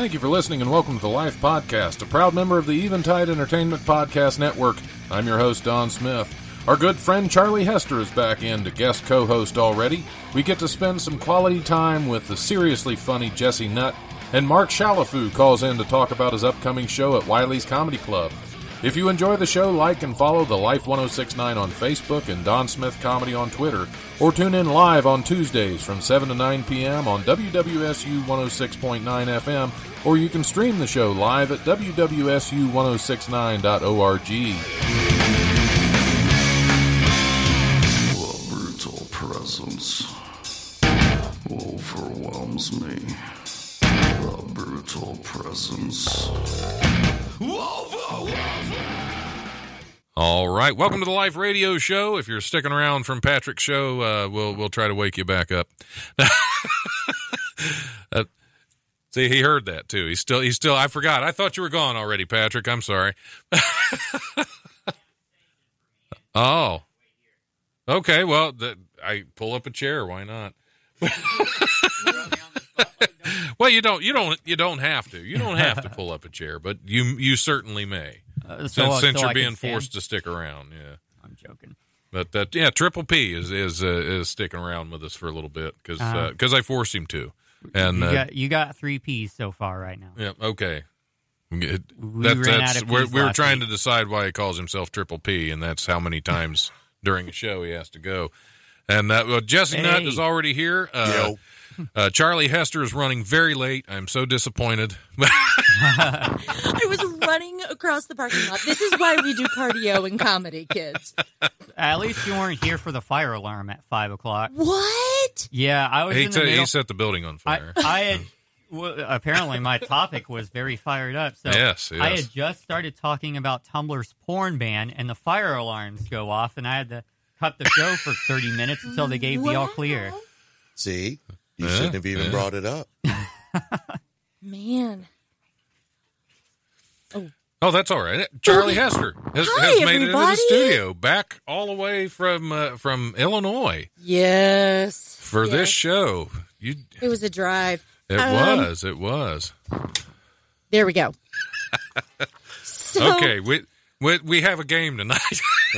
Thank you for listening and welcome to the Life Podcast, a proud member of the Eventide Entertainment Podcast Network. I'm your host, Don Smith. Our good friend Charlie Hester is back in to guest co host already. We get to spend some quality time with the seriously funny Jesse Nutt, and Mark Chalifoux calls in to talk about his upcoming show at Wiley's Comedy Club. If you enjoy the show, like and follow the Life 1069 on Facebook and Don Smith Comedy on Twitter, or tune in live on Tuesdays from 7 to 9 p.m. on WWSU 106.9 FM, or you can stream the show live at WWSU1069.org. The brutal presence overwhelms me. The brutal presence All right, welcome to the Life Radio Show. If you're sticking around from Patrick's show, uh, we'll we'll try to wake you back up. Uh, see, he heard that too. He's still he's still. I forgot. I thought you were gone already, Patrick. I'm sorry. oh, okay. Well, the, I pull up a chair. Why not? well, you don't you don't you don't have to. You don't have to pull up a chair, but you you certainly may. Uh, so- since since you're being forced to stick around, yeah. I'm joking. But that yeah, Triple P is is uh, is sticking around with us for a little bit because Uh-huh. I forced him to, and you uh, got you got three P's so far right now. yeah, okay. It- We that- ran that's out of we're, we were trying week. to decide why he calls himself Triple P, and that's how many times during a show he has to go. And that well, Jesse Nutt is already here. Uh, uh, Charlie Hester is running very late. I'm so disappointed. I was running across the parking lot. This is why we do cardio and comedy, kids. At least you weren't here for the fire alarm at five o'clock. What? Yeah, I was he, in the said- middle. he set the building on fire. I had well, apparently my topic was very fired up. So Yes, I had just started talking about Tumblr's porn ban, and the fire alarms go off, and I had to cut the show for thirty minutes until they gave the all clear. See, you Yeah, shouldn't have even yeah. brought it up. Man. Oh, Oh, that's all right. Charlie Hester has, Hi, has made it into the studio, back all the way from uh, from Illinois Yes. for Yes. this show. You, It was a drive. it Um, was, it was. There we go. So Okay, we, we we have a game tonight.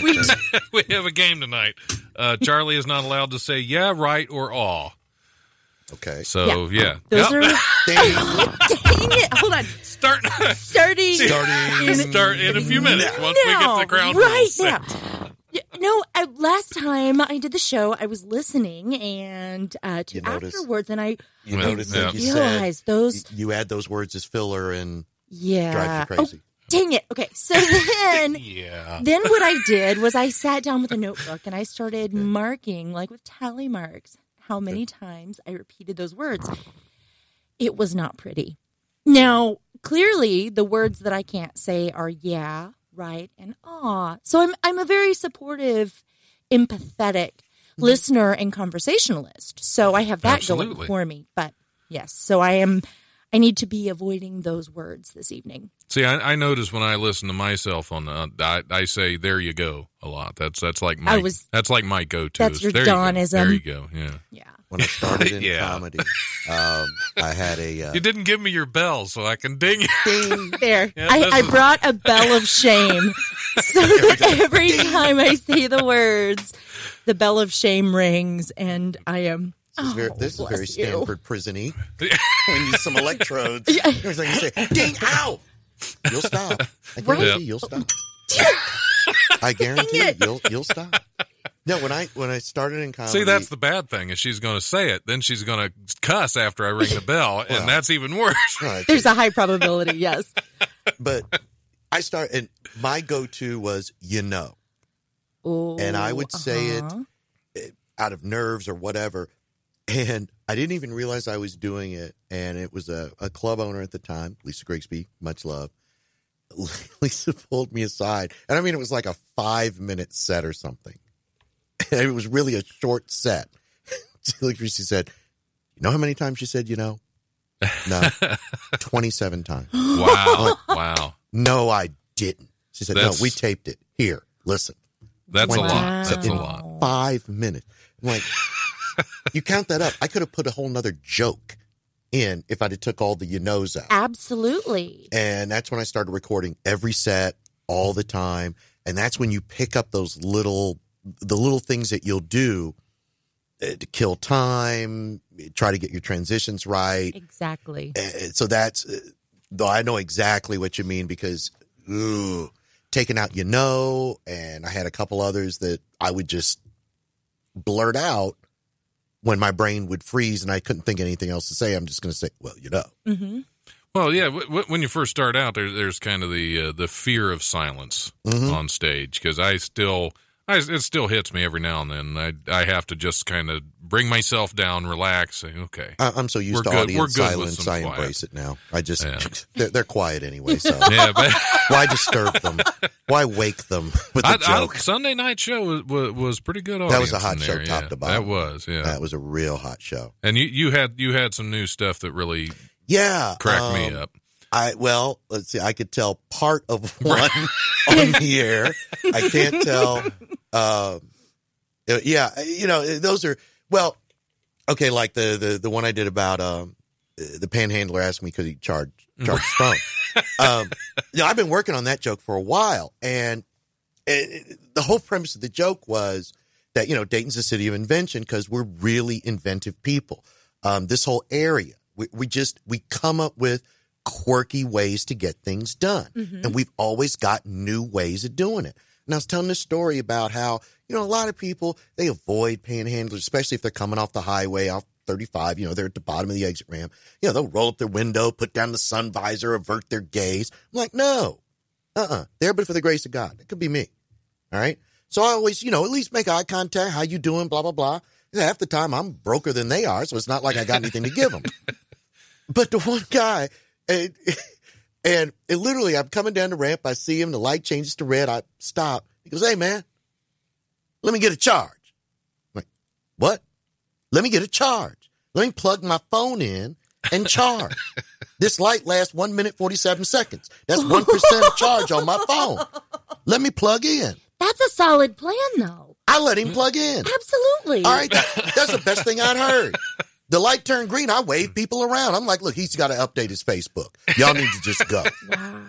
we we have a game tonight. Uh, Charlie is not allowed to say yeah, right, or aw. Okay. So yeah, those Yep. are Dang. dang it. Hold on. start Starting Starting start in a few minutes once we get now, the ground right now. Yeah, No, I, last time I did the show, I was listening and uh, to You notice- afterwards, and I You Well, noticed yeah. that you said those. you, you add those words as filler and Yeah. drive you Oh, crazy. dang it. Okay, so then Yeah. then what I did was I sat down with a notebook and I started marking, like with tally marks, how many times I repeated those words. It was not pretty. Now, clearly, the words that I can't say are yeah, right, and ah. So I'm I'm a very supportive, empathetic listener and conversationalist. So I have that Absolutely. going for me. But yes, so I am. I need to be avoiding those words this evening. See, I, I notice when I listen to myself on the, I, I say "there you go" a lot. That's that's like my I was- that's like my go-to. That's is, your there you go. Donism. There you go. Yeah. Yeah. when I started in Yeah. comedy, um, I had a uh, You didn't give me your bell, so I can ding you. ding. There. Yeah, I, I brought a bell of shame. so that every time I say the words, the bell of shame rings and I am This is very, Oh, this is very bless you. Stanford prison-y. when you some electrodes, every time you say "ding, ow," you'll stop. I guarantee Right. you'll stop. I guarantee Dang it. you'll you'll stop. No, when I when I started in comedy, See, that's the bad thing. Is she's going to say it, then she's going to cuss after I ring the bell, Well. and that's even worse. Right. there's a high probability, yes. but I start and my go-to was you know, Oh, and I would say uh-huh. it out of nerves or whatever, and I didn't even realize I was doing it. And it was a, a club owner at the time, Lisa Grigsby, much love. Lisa pulled me aside, and I mean it was like a five minute set or something. And it was really a short set. she said, "You know how many times she said you know? No, twenty-seven times." Wow, wow, No, I didn't. She said, That's- "No, we taped it. Here, listen." that's a lot. That's a lot. Five minutes. I'm like, you count that up. I could have put a whole nother joke in if I'd have took all the you knows out. Absolutely. And that's when I started recording every set all the time. And that's when you pick up those little, the little things that you'll do uh, to kill time, try to get your transitions right. Exactly. Uh, so that's, though I know exactly what you mean because, ooh, taking out you know, and I had a couple others that I would just blurt out when my brain would freeze and I couldn't think of anything else to say. I'm just going to say, well, you know. hmm Well, yeah. W- w- when you first start out, there, there's kind of the uh, the fear of silence Mhm. on stage because I still, I, it still hits me every now and then. I I have to just kind of bring myself down, relax, say, okay, I- I'm so used We're to good- we're audience silence. I quiet. embrace it now. I just Yeah. they're, they're quiet anyway. So yeah. But why disturb them? Why wake them with a I, I, joke? Sunday night show was, was, was pretty good. That was a hot show there, top yeah. to bottom. That was, yeah. That was a real hot show. and you, you had you had some new stuff that really Yeah, cracked me um, up. I well, let's see. I could tell part of one on the air. I can't tell. Um, uh, yeah, you know, those are well, okay. Like the the the one I did about um the panhandler asked me could he charge charge his phone. Um, you know, I've been working on that joke for a while, and it, it- the whole premise of the joke was that you know Dayton's a city of invention because we're really inventive people. Um, this whole area, we, we just we come up with quirky ways to get things done, and we've always got new ways of doing it. And I was telling this story about how you know a lot of people they avoid panhandlers, especially if they're coming off the highway off 35. You know they're at the bottom of the exit ramp. You know they'll roll up their window, put down the sun visor, avert their gaze. I'm like, no, uh-uh. There, but for the grace of God. It could be me. All right. So I always, you know, at least make eye contact. How you doing? Blah, blah, blah. Half the time I'm broker than they are. So it's not like I got anything to give them. but the one guy, and, and it literally, I'm coming down the ramp. I see him. The light changes to red. I stop. He goes, Hey, man, let me get a charge. I'm like, what? Let me get a charge. Let me plug my phone in and charge. this light lasts one minute, 47 seconds. That's 1% of charge on my phone. Let me plug in. That's a solid plan, though. I let him plug in. Absolutely. All right, that- that's the best thing I'd heard. The light turned green. I waved hmm. people around. I'm like, look, he's got to update his Facebook. Y'all need to just go. Wow.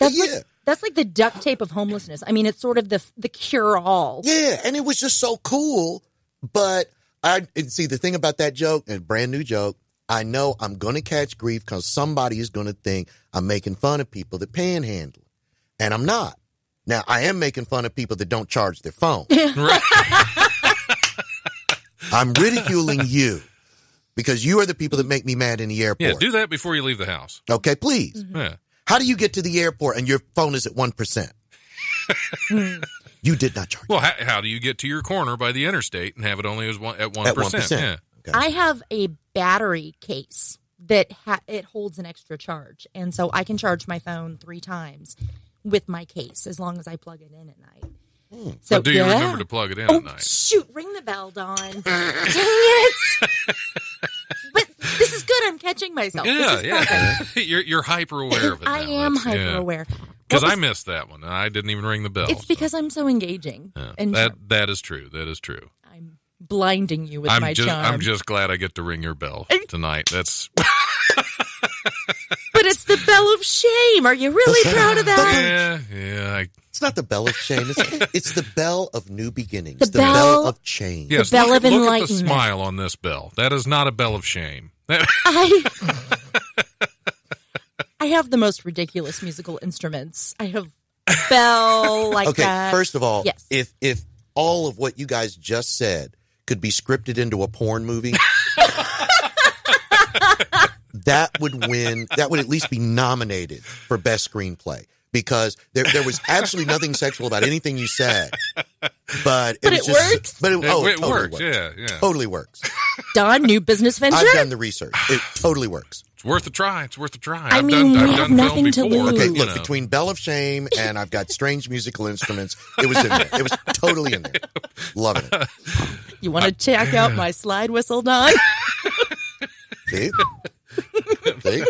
That's Yeah. like that's like the duct tape of homelessness. I mean, it's sort of the the cure all. Yeah, and it was just so cool. But I and see the thing about that joke, and brand new joke. I know I'm going to catch grief because somebody is going to think I'm making fun of people that panhandle, and I'm not. Now I am making fun of people that don't charge their phone. Right. I'm ridiculing you because you are the people that make me mad in the airport. Yeah, do that before you leave the house. okay, please. Mm-hmm. Yeah. How do you get to the airport and your phone is at 1%? you did not charge. Well, how, how do you get to your corner by the interstate and have it only as one, at one At 1%. Yeah. Okay. I have a battery case that ha- it holds an extra charge, and so I can charge my phone three times with my case as long as I plug it in at night. Hmm. So But do you yeah. remember to plug it in Oh at night? shoot! Ring the bell, Don. Dang it! but this is good. I'm catching myself. Yeah, this is yeah. you're you're hyper aware of it. I now. am That's- hyper yeah. aware. Because What I was- missed that one. I didn't even ring the bell. It's so, because I'm so engaging yeah. and that that is true. That is true. I'm blinding you with I'm my just charm. I'm just glad I get to ring your bell tonight. That's But it's the bell of shame. Are you really proud of that? yeah, yeah. I, It's not the bell of shame. It's, it's the bell of new beginnings. The The, bell, bell- of change. yes, bell look, of look at the enlightenment. smile on this bell. That is not a bell of shame. That, I I have the most ridiculous musical instruments. I have a bell like Okay, that. first of all, Yes. if if all of what you guys just said could be scripted into a porn movie, that would win. That would at least be nominated for best screenplay because there there was absolutely nothing sexual about anything you said, but it But was it just, works? But it, oh, it, it totally works. works. Yeah, yeah. Totally works. Don, new business venture. I've done the research. It totally works. It's worth a try. It's worth a try. I I've mean, done, we I've have done nothing to before. lose. Okay, look, know. between Bell of Shame and I've got strange musical instruments, it was in there. It was totally in there. Loving it. You want to check out my slide whistle, Don? See? See?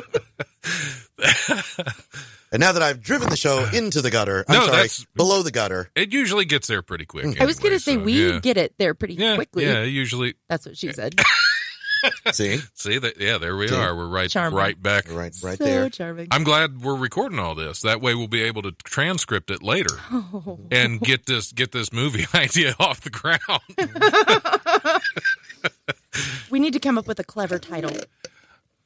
and now that I've driven the show into the gutter, I'm No, sorry, that's- below the gutter. it usually gets there pretty quick. Mm. I was going to say so, we yeah. get it there pretty yeah, quickly. Yeah, usually. That's what she said. See, See that? Yeah, there we See? are. We're right, Charming. right back. right, right so there. charming. I'm glad we're recording all this. That way, we'll be able to transcript it later Oh. and get this get this movie idea off the ground. We need to come up with a clever title.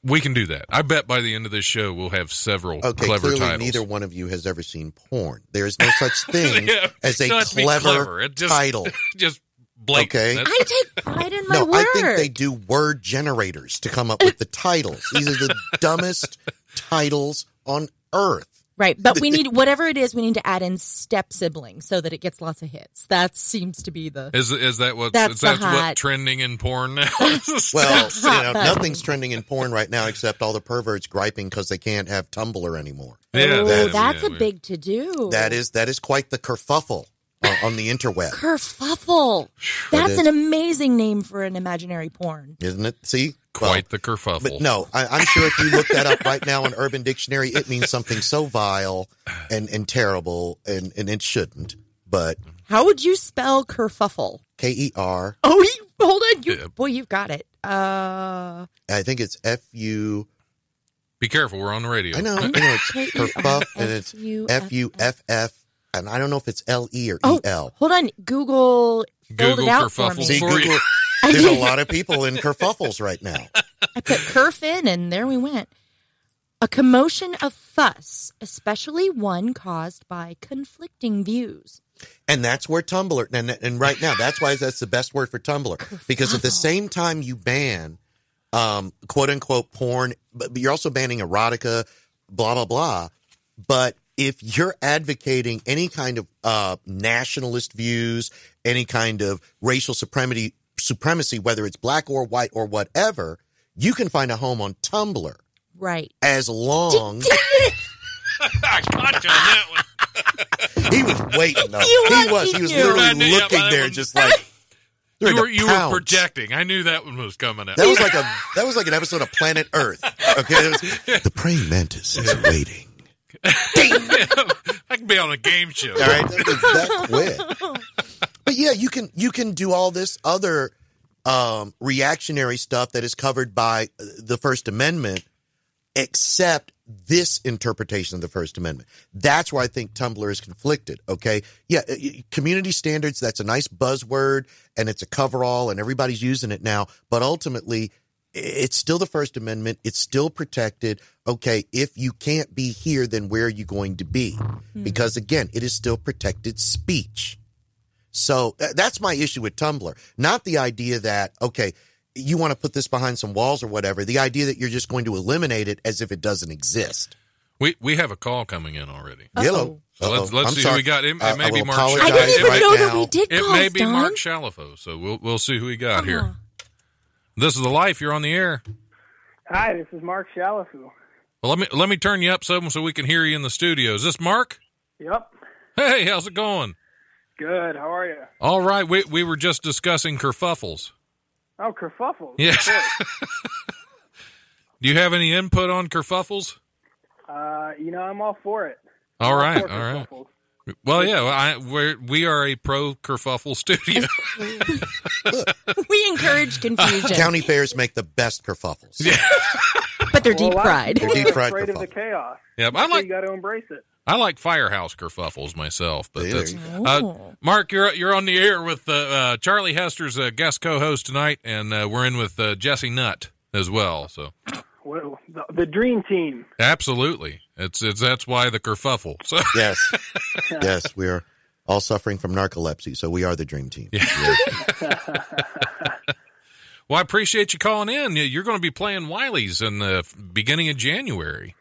We can do that. I bet by the end of this show, we'll have several Okay, clever clearly titles. neither one of you has ever seen porn. There is no such thing Yeah, as a it has to be clever, clever. It just- title. Just blatant. Okay. That's- I take pride in my No, work. I think they do word generators to come up with the titles. These are the dumbest titles on earth. Right, but we need whatever it is. We need to add in step siblings so that it gets lots of hits. That seems to be the Is is that what That's is the what trending in porn now? Well, you know, nothing's trending in porn right now except all the perverts griping because they can't have Tumblr anymore. yeah, oh, that is- that's yeah, a we- big to do. That is that is quite the kerfuffle on, on the interweb, kerfuffle. That's an amazing name for an imaginary porn. isn't it? See, Well, quite the kerfuffle. But no, I, I'm sure if you look that up right now on Urban Dictionary, it means something so vile and, and terrible, and, and it shouldn't. But How would you spell kerfuffle? K E R, Oh, you, hold on, you Yeah. boy, you've got it. Uh, I think it's F U. Be careful, we're on the radio. I know, I know it's kerfuff, and it's F U F F, and I don't know if it's L E or E Oh, hold on. Google Google it out for kerfuffle. See, for you. Google, there's a lot of people in kerfuffles right now. I put kerf in, and there we went. A commotion of fuss, especially one caused by conflicting views. And that's where Tumblr, and, and right now, that's why that's the best word for Tumblr. Because at the same time you ban, um, quote unquote porn, but you're also banning erotica, blah, blah, blah. But if you're advocating any kind of, uh, nationalist views, any kind of racial supremacy, supremacy, whether it's black or white or whatever, you can find a home on Tumblr Right. as long I caught you on that one. he was waiting though. He was, was, he he was literally knew, looking that there one- just like You were you were projecting. I knew that one was coming out. That was like a that was like an episode of Planet Earth. Okay, It was- the praying mantis is waiting. I can be on a game show. All right, that was that quick. But yeah, you can you can do all this other um, reactionary stuff that is covered by uh, the First Amendment, except this interpretation of the First Amendment. That's where I think Tumblr is conflicted. Okay, yeah, uh, community standards. That's a nice buzzword, and it's a coverall, and everybody's using it now. But ultimately, it's still the First Amendment. It's still protected. Okay, if you can't be here, then where are you going to be? Because again, it is still protected speech. So that's my issue with Tumblr. Not the idea that, okay, you want to put this behind some walls or whatever. The idea that you're just going to eliminate it as if it doesn't exist. We we have a call coming in already. Yellow. So let's- Uh-oh. let's I'm see who sorry. we got. It- it Uh, may I be Mark apologize I didn't even right know now. that we did It calls, may be Don. Mark Chalifoux, so we'll we'll see who we got here. Uh-huh. This is the life. You're on the air. Hi, this is Mark Chalifoux. Well, let me let me turn you up some so we can hear you in the studio. Is this Mark? Yep. Hey, how's it going? Good. How are you? All right. We we were just discussing kerfuffles. Oh, kerfuffles. Yes. Do you have any input on kerfuffles? uh, you know, I'm all for it. All I'm right, for all right. Well, yeah, I, we're, we are a pro kerfuffle studio. we encourage confusion, County fairs make the best kerfuffles. Yeah. but they're Well, deep a fried. They're deep fried afraid of the chaos. yeah, but I So like you got to embrace it. I like firehouse kerfuffles myself. But There that's uh, Oh. Mark. You're you're on the air with uh, uh, Charlie Hester's a guest co-host tonight, and uh, we're in with uh, Jesse Nutt as well. So Well, the, the dream team. absolutely, it's it's that's why the kerfuffle. So Yes. yes, we are all suffering from narcolepsy, so we are the dream team. Yeah. well, I appreciate you calling in. You- You're going to be playing Wiley's in the beginning of January.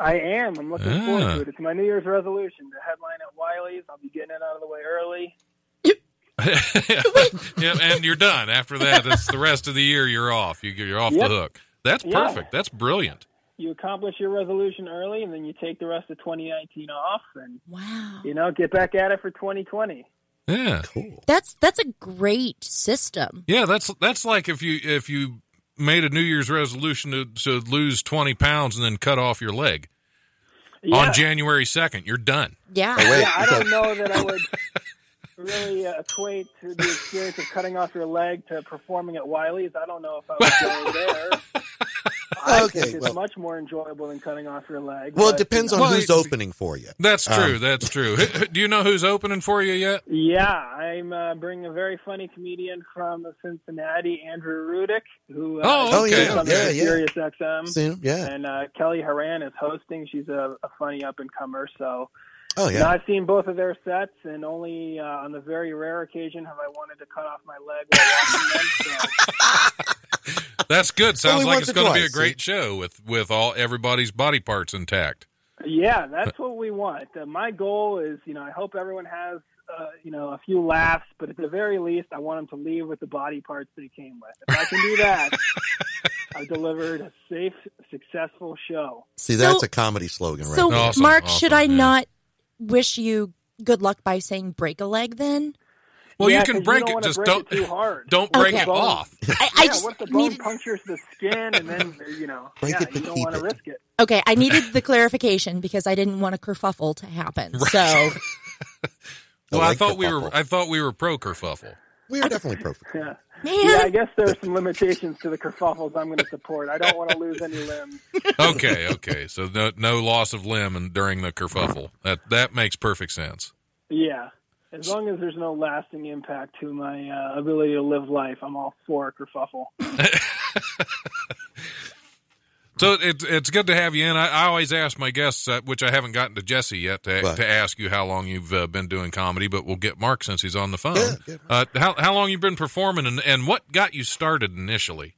I am. I'm looking Ah. forward to it. It's my New Year's resolution to headline at Wiley's. I'll be getting it out of the way early. yeah, and you're done. After that, it's the rest of the year. You're off. You, you're off Yep. the hook. That's Yeah. perfect. That's brilliant. You accomplish your resolution early, and then you take the rest of 2019 off, and Wow, you know, get back at it for 2020. Yeah, Cool. that's that's a great system. yeah. That's that's like if you if you made a New Year's resolution to, to lose 20 pounds and then cut off your leg Yeah. on January 2nd. You're done. Yeah, Oh, yeah, I don't know that I would. really uh, equate to the experience of cutting off your leg to performing at Wiley's. I don't know if I would go there. I Okay, think it's well- much more enjoyable than cutting off your leg. Well, it depends you on. Well, who's it- opening for you. That's Um, true. That's true. Do you know who's opening for you yet? Yeah, I'm uh, bringing a very funny comedian from Cincinnati, Andrew Rudick, who uh, Oh, okay, on yeah, the yeah. Sirius XM. Seen 'em? Yeah. And uh, Kelly Haran is hosting. She's a, a funny up and comer. So Oh Now, yeah. I've seen both of their sets, and only uh, on the very rare occasion have I wanted to cut off my leg while watching them. So, That's good. Sounds Only like it's going to be a great show with with all everybody's body parts intact. yeah, that's what we want. Uh, my goal is, you know, I hope everyone has, uh, you know, a few laughs, but at the very least, I want them to leave with the body parts they came with. If I can do that, I've delivered a safe, successful show. See, So- that's a comedy slogan, right? So. Awesome, Mark, awesome, should I yeah. not wish you good luck by saying break a leg then? Well, Yeah, you can break don't it. Just break don't it too hard. don't break Okay. it off. I, I yeah, just what if the bone needed. punctures the skin and then, you know, Break yeah, it to you don't want to risk it. Okay, I needed the clarification because I didn't want a kerfuffle to happen. So, Well, I like thought we were. I thought we were pro kerfuffle. we are definitely pro. Yeah. Man, Yeah, I guess there are some limitations to the kerfuffles I'm going to support. I don't want to lose any limbs. Okay, okay. So no no loss of limb and during the kerfuffle. That that makes perfect sense. Yeah. As long as there's no lasting impact to my uh, ability to live life, I'm all for a kerfuffle. So it's it's good to have you in. I, I always ask my guests, uh, which I haven't gotten to Jesse yet, to, What? to ask you how long you've uh, been doing comedy. But we'll get Mark since he's on the phone. Yeah, get uh, how how long you've been performing, and, and what got you started initially?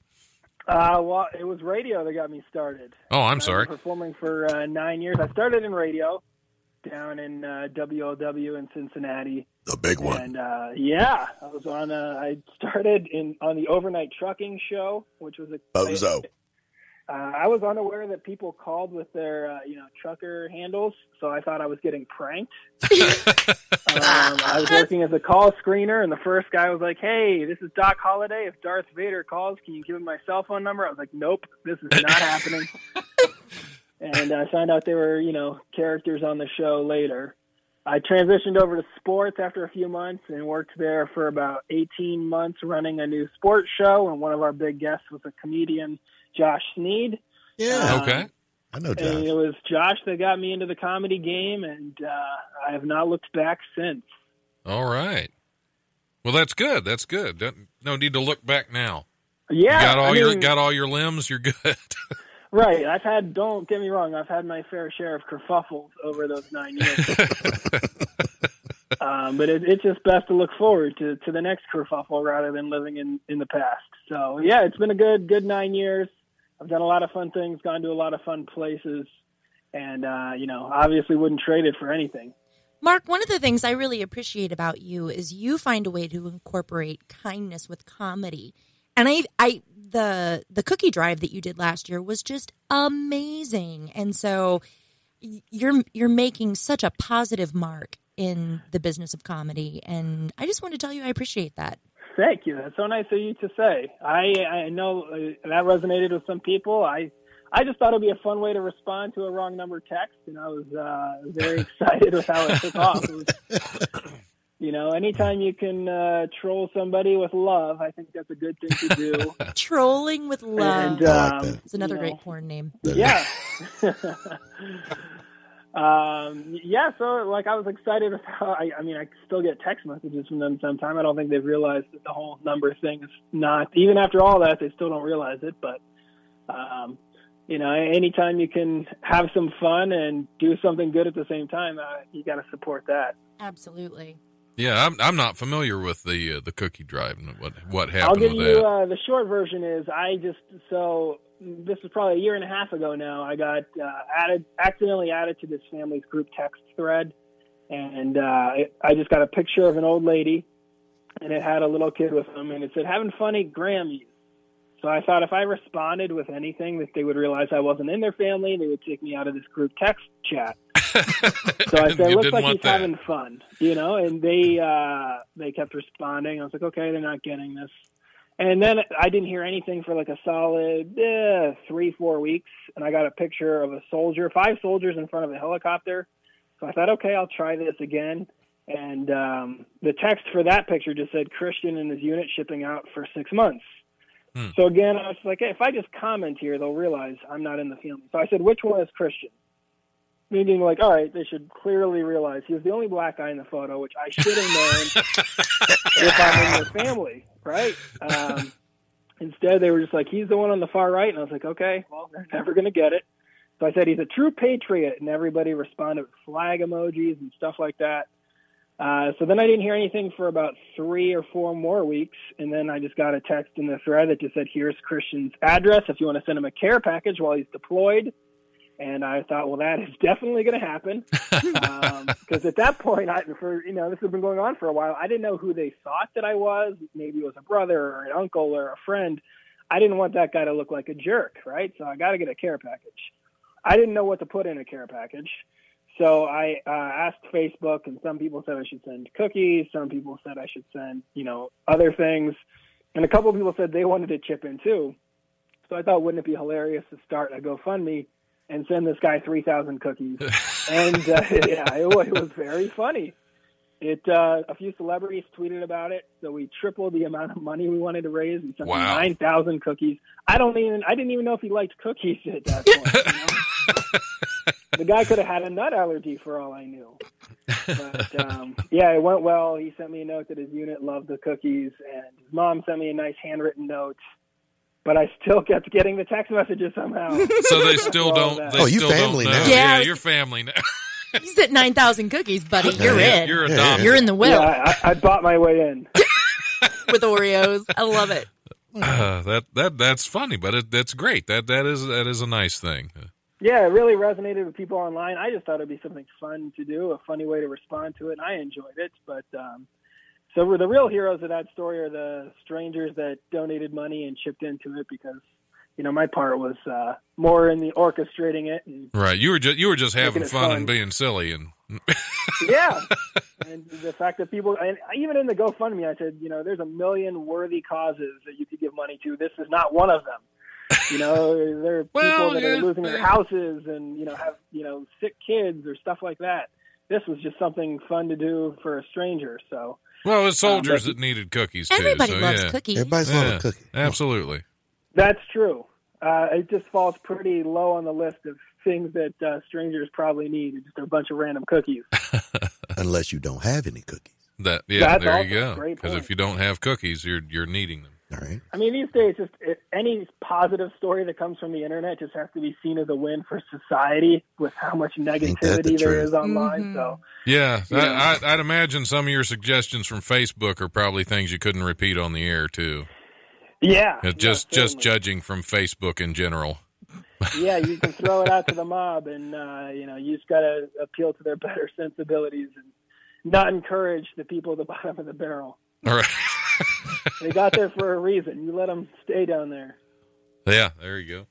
Uh, well, it was radio that got me started. Oh, I'm I've sorry. been performing for uh, nine years. I started in radio down in uh, WLW in Cincinnati. The big one. And uh, yeah, I was on. Uh, I started in on the overnight trucking show, which was a Bozo. Uh, I was unaware that people called with their uh, you know trucker handles, so I thought I was getting pranked. um, I was working as a call screener, and the first guy was like, "Hey, this is Doc Holliday. If Darth Vader calls, can you give him my cell phone number?" I was like, "Nope, this is not happening." and I found out there were you know characters on the show later. I transitioned over to sports after a few months and worked there for about 18 months running a new sports show. And one of our big guests was a comedian, Josh Sneed. Yeah, Okay. I know And Josh. it was Josh that got me into the comedy game, and uh, I have not looked back since. All right. Well, that's good. That's good. Don't- No need to look back now. Yeah, you got all I your mean, got all your limbs. You're good. right. I've had. Don't get me wrong. I've had my fair share of kerfuffles over those nine years. um, but it, it's just best to look forward to, to the next kerfuffle rather than living in, in the past. So yeah, it's been a good good nine years. I've done a lot of fun things, gone to a lot of fun places, and uh, you know, obviously wouldn't trade it for anything. Mark, one of the things I really appreciate about you is you find a way to incorporate kindness with comedy. And I I the the cookie drive that you did last year was just amazing. And so you're you're making such a positive mark in the business of comedy and I just want to tell you I appreciate that. Thank you. That's so nice of you to say. I I know uh, that resonated with some people. I I just thought it'd be a fun way to respond to a wrong number text, and I was uh, very excited with how it took off. It was, you know, anytime you can uh, troll somebody with love, I think that's a good thing to do. Trolling with love. and I like um, it's another great know, porn name. yeah. um, yeah, so like I was excited how I, I mean I still get text messages from them sometime. I don't think they've realized that the whole number thing is not even after all that they still don't realize it. But um, you know, anytime you can have some fun and do something good at the same time, uh, you got to support that. Absolutely. Yeah, I'm I'm not familiar with the uh, the cookie drive and what what happened. I'll give with you that. uh, the short version is I just so this is probably a year and a half ago now. I got uh, added accidentally added to this family's group text thread, and uh, I just got a picture of an old lady, and it had a little kid with them, and it said having funny Grammys. So I thought if I responded with anything, that they would realize I wasn't in their family, and they would take me out of this group text chat. So I said, "Looks like he's that. having fun," you know. And they uh, they kept responding. I was like, "Okay, they're not getting this." And then I didn't hear anything for like a solid eh, three, four weeks. And I got a picture of a soldier, five soldiers in front of a helicopter. So I thought, okay, I'll try this again. And um, the text for that picture just said Christian and his unit shipping out for six months. Hmm. So again, I was like, hey, if I just comment here, they'll realize I'm not in the family. So I said, which one is Christian? Meaning, like, all right, they should clearly realize he was the only black guy in the photo, which I should have known if I'm in their family, right? Um, instead, they were just like, he's the one on the far right. And I was like, okay, well, they're never going to get it. So I said, he's a true patriot. And everybody responded with flag emojis and stuff like that. Uh, so then I didn't hear anything for about three or four more weeks. And then I just got a text in the thread that just said, here's Christian's address if you want to send him a care package while he's deployed. And I thought, well, that is definitely going to happen. Because at that point, I, for you know, this has been going on for a while. I didn't know who they thought that I was. Maybe it was a brother or an uncle or a friend. I didn't want that guy to look like a jerk, right? So I got to get a care package. I didn't know what to put in a care package. So I uh, asked Facebook, and some people said I should send cookies. Some people said I should send, you know, other things. And a couple of people said they wanted to chip in too. So I thought, wouldn't it be hilarious to start a GoFundMe and send this guy 3,000 cookies? and uh, yeah, it, it was very funny. It uh, a few celebrities tweeted about it, so we tripled the amount of money we wanted to raise. We sent Wow. 9,000 cookies. I don't even I didn't even know if he liked cookies at that point. You know? the guy could have had a nut allergy for all I knew. But um, yeah, it went well. He sent me a note that his unit loved the cookies, and his mom sent me a nice handwritten note. But I still kept getting the text messages somehow. So they still All don't. They Oh, you still family now. Yeah, Yeah. you're family now. You said 9,000 cookies, buddy. You're Yeah, in. You're Yeah, adopted. You're in the will Yeah, I, I bought my way in. with Oreos. I love it. Uh, that that that's funny, but it, that's great. That that is that is a nice thing. Yeah, it really resonated with people online. I just thought it'd be something fun to do, a funny way to respond to it, and I enjoyed it. But um, so the real heroes of that story are the strangers that donated money and chipped into it because, you know, my part was uh, more in the orchestrating it. And, Right. You were just you were just having fun, fun. and being silly, and yeah, and the fact that people, and even in the GoFundMe, I said, you know, there's a million worthy causes that you could give money to. This is not one of them. You know, there are people Well, that yeah, are losing their houses and you know have you know sick kids or stuff like that. This was just something fun to do for a stranger. So well, it was soldiers but- that needed cookies too. Everybody so, loves yeah. cookies. Everybody's Yeah, loving cookie. absolutely. that's true. Uh, it just falls pretty low on the list of things that uh, strangers probably need. Just a bunch of random cookies. Unless you don't have any cookies. That yeah, That's there you go. Because if you don't have cookies, you're you're needing them. All right. I mean, these days, just it, any positive story that comes from the internet just has to be seen as a win for society with how much that the negativity there truth? is online. Mhm. So, Yeah, Yeah. I, I, I'd imagine some of your suggestions from Facebook are probably things you couldn't repeat on the air too. yeah, Uh, yeah, just just certainly. judging from Facebook in general. yeah, you can throw it out to the mob, and uh, you know, you just got to appeal to their better sensibilities and not encourage the people at the bottom of the barrel. All right. They got there for a reason. You let them stay down there. yeah, there you go.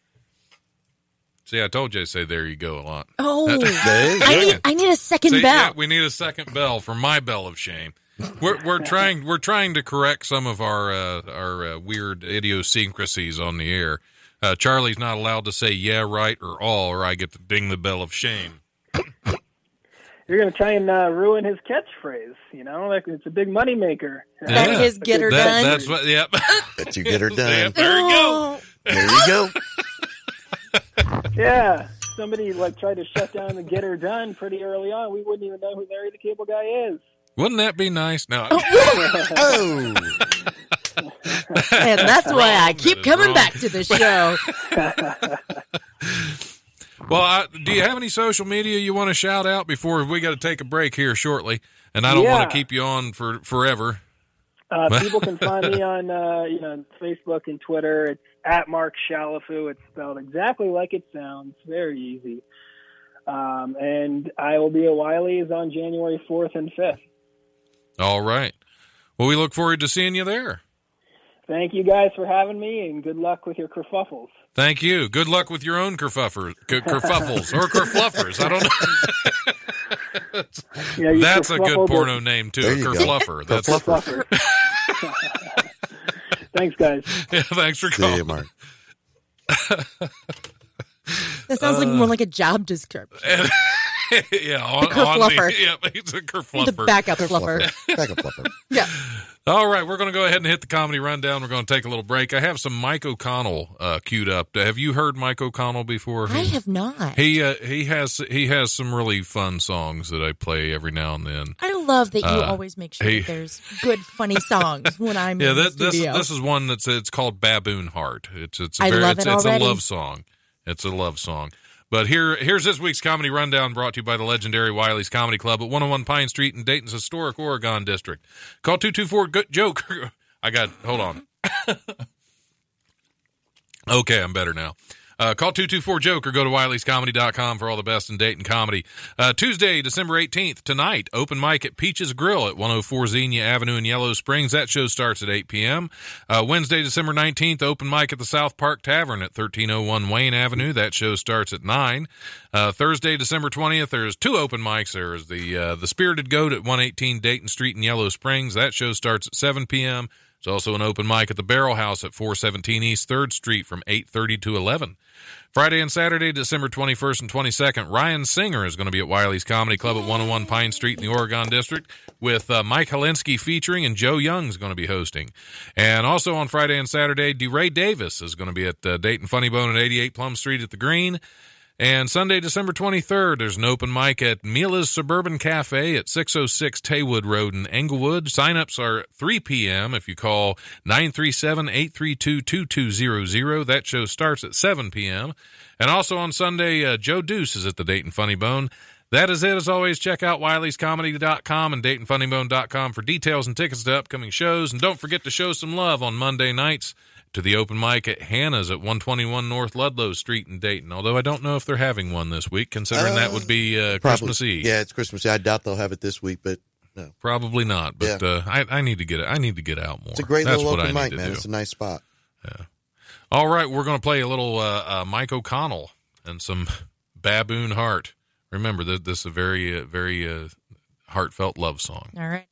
See, I told you to say there you go a lot. Oh, I need, I need a second See, bell. yeah, we need a second bell for my bell of shame. We're we're trying we're trying to correct some of our uh, our uh, weird idiosyncrasies on the air. Uh, Charlie's not allowed to say yeah, right, or all, or I get to ding the bell of shame. You're going to try and uh, ruin his catchphrase. You know, like it's a big moneymaker. That Yeah. his get her That- done. That's what. Yep. That you get her Yep, done. there you go. Oh, There you go. Yeah, somebody like tried to shut down the Get Her Done pretty early on. We wouldn't even know who Larry the Cable Guy is. Wouldn't that be nice? No. Oh, and that's why I keep coming wrong. back to the show. Well, I, do you have any social media you want to shout out before we got to take a break here shortly? And I don't want to keep you on for forever. Uh, people can find me on uh, you know Facebook and Twitter. It's at Mark Chalifoux. It's spelled exactly like it sounds. Very easy. Um, and I will be at Wiley's on January fourth and fifth. All right. Well, we look forward to seeing you there. Thank you guys for having me, and good luck with your kerfuffles. Thank you. Good luck with your own kerfuffers, k- kerfuffles or kerfluffers. I don't know. Yeah, That's a good kerfuffled porno name too. There A you go. kerfluffer. That's Kerfluffer. Kerfluffer. Thanks, guys. yeah, thanks for see calling. you, Mark. That sounds like more like a job description. yeah, on, The kerfluffer. The, yeah, he's a The kerfluffer. backup fluffer. Back up, fluffer. Yeah. All right, we're going to go ahead and hit the comedy rundown. We're going to take a little break. I have some Mike O'Connell uh, queued up. Have you heard Mike O'Connell before? I have not. He uh, he has he has some really fun songs that I play every now and then. I love that you Uh, always make sure he- that there's good, funny songs when I'm Yeah, in that, this studio. this is one that's it's called Baboon Heart. It's it's a I very love it's, it it's a love song. It's a love song. But here here's this week's comedy rundown brought to you by the legendary Wiley's Comedy Club at 101 Pine Street in Dayton's historic Oregon district. Call 224 go- joke. I got hold on. okay, I'm better now. Uh, call 224-JOKE or go to wileyscomedy.com for all the best in Dayton comedy. Uh, Tuesday, December 18th, tonight, open mic at Peaches Grill at 104 Xenia Avenue in Yellow Springs. That show starts at 8 p.m. Uh, Wednesday, December 19th, open mic at the South Park Tavern at 1301 Wayne Avenue. That show starts at 9. Uh, Thursday, December 20th, there's two open mics. There's the, uh, the Spirited Goat at 118 Dayton Street in Yellow Springs. That show starts at 7 p.m. There's also an open mic at the Barrel House at 417 East 3rd Street from 8.30 to 11. Friday and Saturday, December 21st and 22nd, Ryan Singer is going to be at Wiley's Comedy Club at 101 Pine Street in the Oregon District with uh, Mike Holinsky featuring and Joe Young's going to be hosting. And also on Friday and Saturday, DeRay Davis is going to be at uh, Dayton Funny Bone at 88 Plum Street at the Green. And Sunday, December 23rd, there's an open mic at Mila's Suburban Cafe at 606 Taywood Road in Englewood. Sign-ups are 3 p.m. if you call 937-832-2200. That show starts at 7 p.m. And also on Sunday, uh, Joe Deuce is at the Dayton Funny Bone. That is it. As always, check out wileyscomedy.com and DaytonFunnyBone.com for details and tickets to upcoming shows. And don't forget to show some love on Monday nights to the open mic at Hannah's at 121 North Ludlow Street in Dayton. Although I don't know if they're having one this week, considering that would be uh, Christmas Eve. Yeah, it's Christmas Eve. I doubt they'll have it this week, but no. Probably not. But Yeah. uh, I, I need to get it. I need to get out more. It's a great That's little open mic, man. do. It's a nice spot. Yeah. All right, we're going to play a little uh, uh, Mike O'Connell and some Baboon Heart. Remember that this is a very, uh, very uh, heartfelt love song. All right.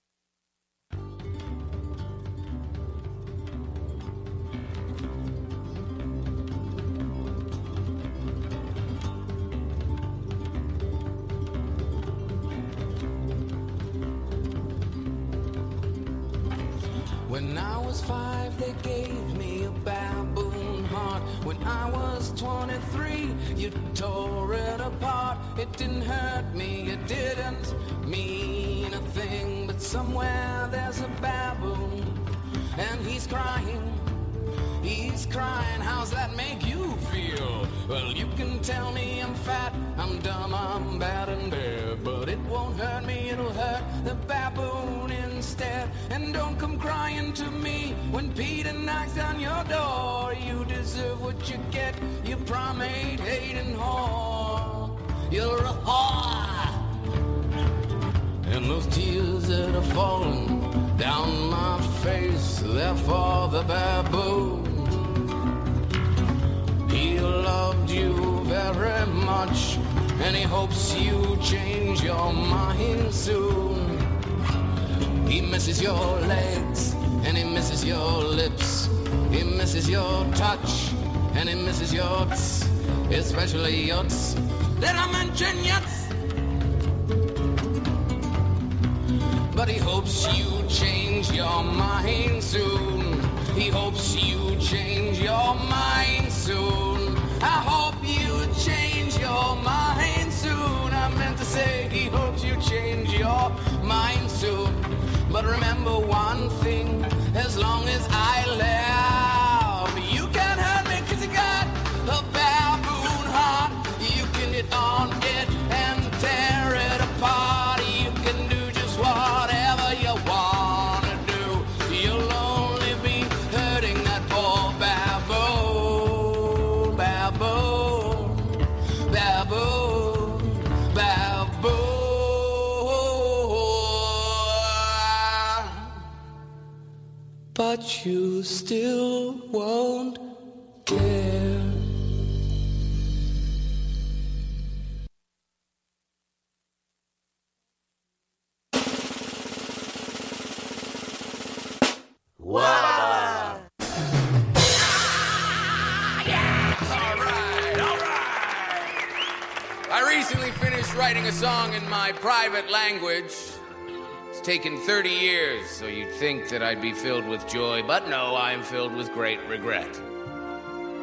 Was five, they gave me a baboon heart. When I was 23, you tore it apart. It didn't hurt me, it didn't mean a thing. But somewhere there's a baboon, and he's crying. He's crying, how's that make you feel? Well, you can tell me I'm fat, I'm dumb, I'm bad and bad, but it won't hurt me, it'll hurt the. And don't come crying to me when Peter knocks on your door. You deserve what you get, you primate hating whore. You're a whore. And those tears that are falling down my face, they're for the baboon. He loved you very much, and he hopes you change your mind soon. He misses your legs, and he misses your lips. He misses your touch, and he misses your tss, especially your tss. Did I mention your? But he hopes you change your mind soon. He hopes you change your mind soon. I hope you But remember one thing, you still taken 30 years, so you'd think that I'd be filled with joy, but no, I'm filled with great regret.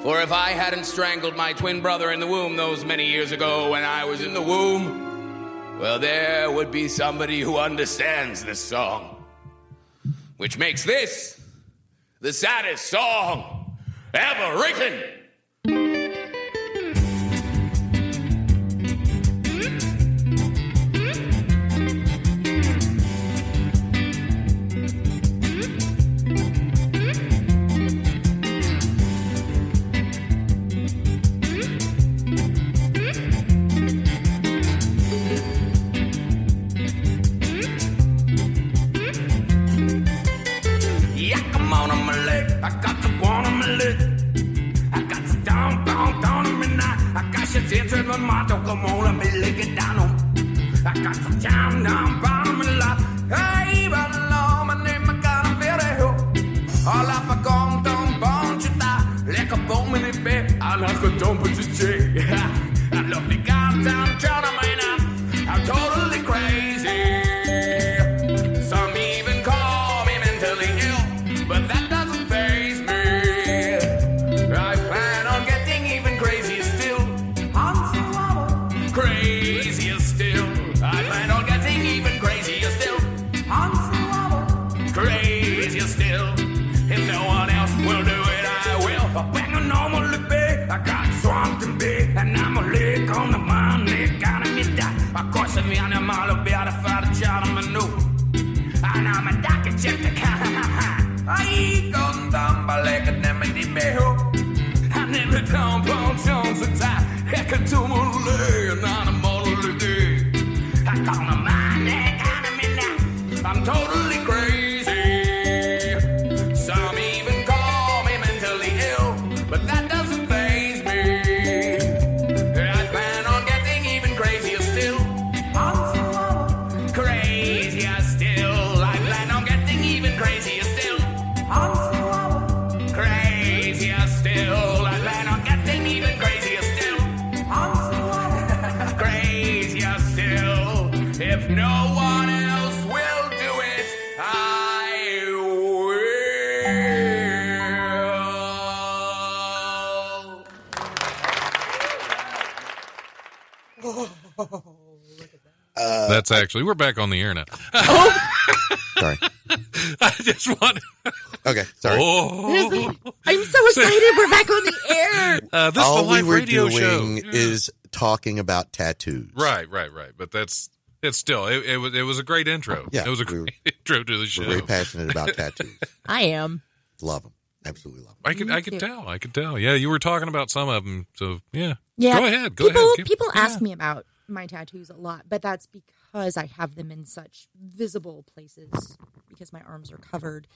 For if I hadn't strangled my twin brother in the womb those many years ago when I was in the womb, well, there would be somebody who understands this song. Which makes this the saddest song ever written. That's actually we're back on the air now. Oh. Sorry. I just want. Okay, sorry. Oh, I'm so excited. We're back on the air. uh, this is All the we live were radio doing show. is talking about tattoos. Right, right, right. But that's it's still it, it was it was a great intro. Yeah, it was a we were- great intro to the We're show. very passionate about tattoos. I am. Love them. Absolutely love them. I could I could tell. I could tell. Yeah, you were talking about some of them. So yeah, Yeah. Go ahead. Go people ahead. Keep- people yeah. ask me about my tattoos a lot, but that's because I have them in such visible places because my arms are covered.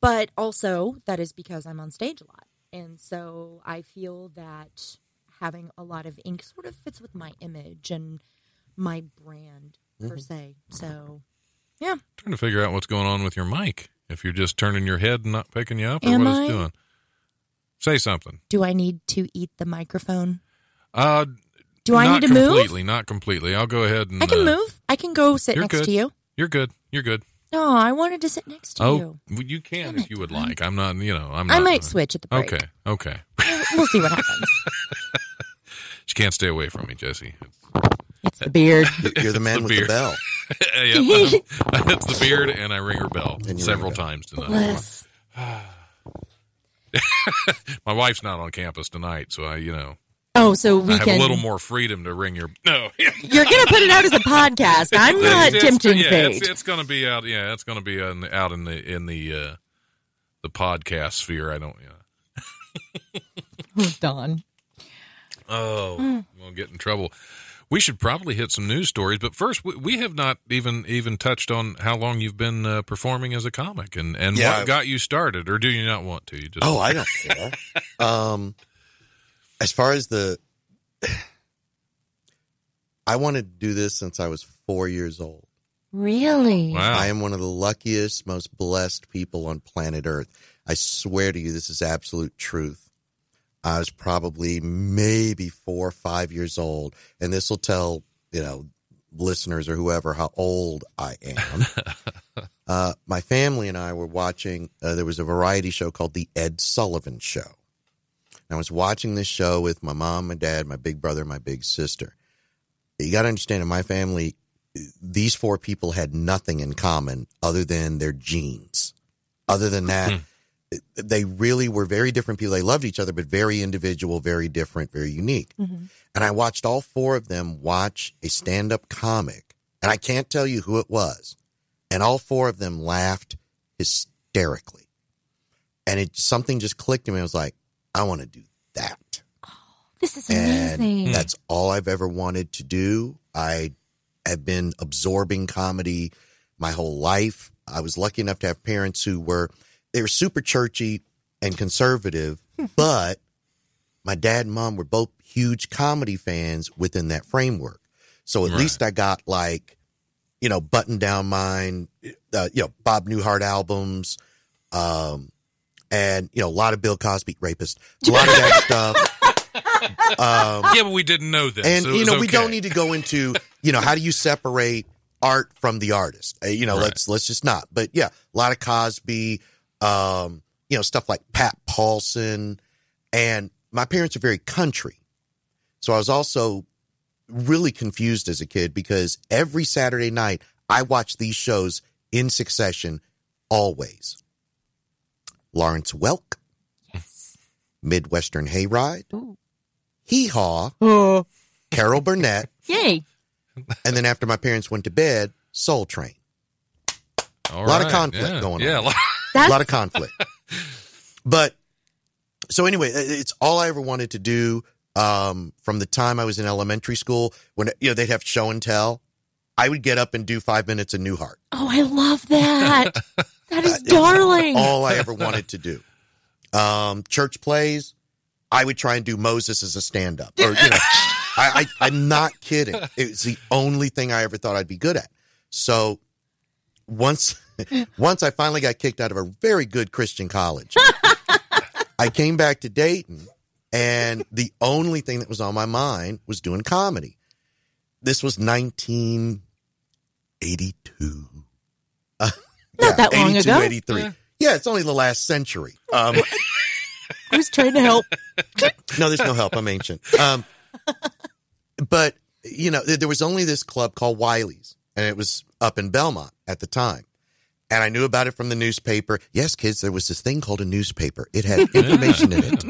But also that is because I'm on stage a lot. And so I feel that having a lot of ink sort of fits with my image and my brand per Mm-hmm. se. So yeah. trying to figure out what's going on with your mic. If you're just turning your head and not picking you up, or Am what it's doing. Say something. Do I need to eat the microphone? Uh, Do I not need to move? completely, Not completely. I'll go ahead and. I can uh, move. I can go sit next good. to you. You're good. You're good. No, I wanted to sit next to Oh, you. well, you can Damn if you would like. I'm not. You know, I'm. I not, might switch at the break. Okay. Okay. We'll see what happens. She can't stay away from me, Jesse. It's the beard. You're the man the with the bell. yeah, it's the beard, and I ring her bell several her bell. times tonight. Bless. My wife's not on campus tonight, so I, you know, Oh, so we I have can. a little more freedom to ring your. No, You're gonna put it out as a podcast. I'm not It's- it's- tempting yeah, fate. It's, it's going to be out. Yeah, it's going to be in out in the in the uh, the podcast sphere. I don't. Yeah. Oh, Don. Oh, we'll get in trouble. We should probably hit some news stories, but first, we, we have not even even touched on how long you've been uh, performing as a comic and and Yeah. what got you started, or do you not want to? You just Oh, I don't care. um, as far as the, I wanted to do this since I was four years old. Really? wow. I am one of the luckiest, most blessed people on planet Earth. I swear to you, this is absolute truth. I was probably maybe four or five years old. And this will tell, you know, listeners or whoever how old I am. uh, my family and I were watching, uh, there was a variety show called The Ed Sullivan Show. And I was watching this show with my mom, my dad, my big brother, my big sister. You got to understand, in my family, these four people had nothing in common other than their genes. Other than that, hmm. they really were very different people. They loved each other, but very individual, very different, very unique. Mm-hmm. And I watched all four of them watch a stand up comic, and I can't tell you who it was. And all four of them laughed hysterically. And it something just clicked in me. I was like, I want to do that. This is And amazing. that's all I've ever wanted to do. I have been absorbing comedy my whole life. I was lucky enough to have parents who were they were super churchy and conservative, but my dad and mom were both huge comedy fans within that framework. So at Right. least I got like, you know, button down mine, uh, you know, Bob Newhart albums, um, and you know, a lot of Bill Cosby rapist, a lot of that stuff. Um, Yeah, but we didn't know this. and so you was know we don't need to go into you know how do you separate art from the artist Uh, you know Right. let's let's just not but yeah a lot of cosby um you know stuff like pat paulsen and my parents are very country so i was also really confused as a kid because every saturday night i watched these shows in succession always lawrence welk Yes. midwestern hayride Ooh. hee haw Oh, Carol Burnett, yay. and then after my parents went to bed, Soul Train. All a lot of conflict yeah, going Yeah, on. Yeah. A lot of conflict. but so anyway, it's all I ever wanted to do um, from the time I was in elementary school when you know they'd have show and tell. I would get up and do five minutes of Newhart. Oh, I love that. That is darling. All I ever wanted to do. Um, church plays. I would try and do Moses as a stand up. Or, you know, I, I, I'm not kidding. It's the only thing I ever thought I'd be good at. So once, once I finally got kicked out of a very good Christian college, I came back to Dayton and the only thing that was on my mind was doing comedy. This was 1982. Uh, Not that long 82, ago. 83. Yeah. it's only the last century. Um, I was trying to help. no, there's no help. I'm ancient. Um, but you know, there there was only this club called Wiley's, and it was up in Belmont at the time. And I knew about it from the newspaper. Yes, kids, there was this thing called a newspaper. It had information in it.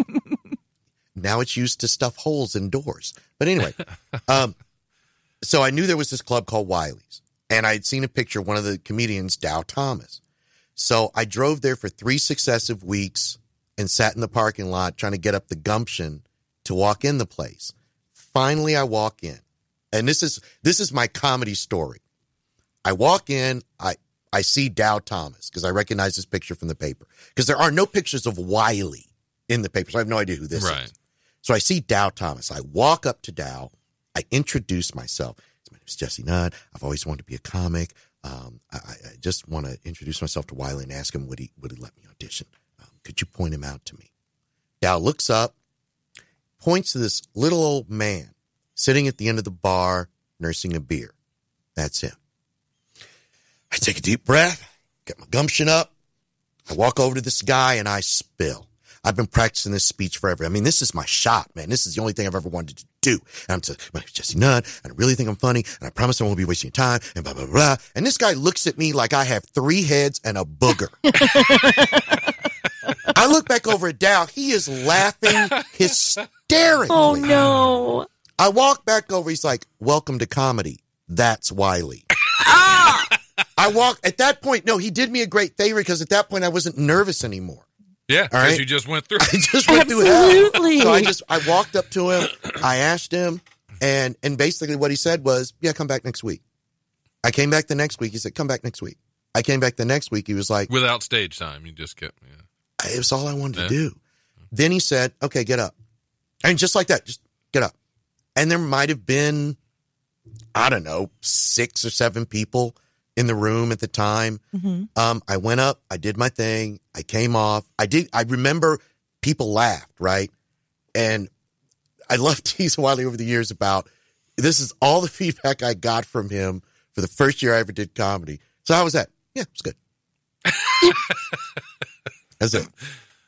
Now it's used to stuff holes in doors. But anyway, um, so I knew there was this club called Wiley's, and I had seen a picture of one of the comedians, Dow Thomas. So I drove there for three successive weeks and sat in the parking lot trying to get up the gumption to walk in the place. Finally, I walk in, and this is this is my comedy story. I walk in, I I see Dow Thomas because I recognize this picture from the paper because there are no pictures of Wiley in the paper, so I have no idea who this Right. is. So I see Dow Thomas. I walk up to Dow. I introduce myself. My name is Jesse Nutt. I've always wanted to be a comic. Um, I, I just want to introduce myself to Wiley and ask him would he would he let me audition? Um, could you point him out to me? Dow looks up, points to this little old man sitting at the end of the bar nursing a beer. That's him. I take a deep breath, get my gumption up. I walk over to this guy and I spill. I've been practicing this speech forever. I mean, this is my shot, man. This is the only thing I've ever wanted to do. And I'm saying, my name's Jesse Nutt, and I really think I'm funny, and I promise I won't be wasting your time, and blah, blah, blah. And this guy looks at me like I have three heads and a booger. I look back over at Dow. He is laughing hysterically. Oh no. I walk back over. He's like, "Welcome to comedy." That's Wiley. Ah! I walk at that point. No, he did me a great favor because at that point I wasn't nervous anymore. Yeah, All because right. you just went through. I just went through hell. Absolutely. So I just I walked up to him. I asked him, and and basically what he said was, "Yeah, come back next week." I came back the next week. He said, "Come back next week." I came back the next week. He was like, Without stage time, you just kept. Yeah. It was all I wanted Yeah. to do. Then he said, okay, get up. And just like that, just get up. And there might have been, I don't know, six or seven people in the room at the time. Um, I went up, I did my thing, I came off. I did, I remember people laughed, right? and I love teasing Wiley over the years about this is all the feedback I got from him for the first year I ever did comedy. So how was that? Yeah, it was good. That's it.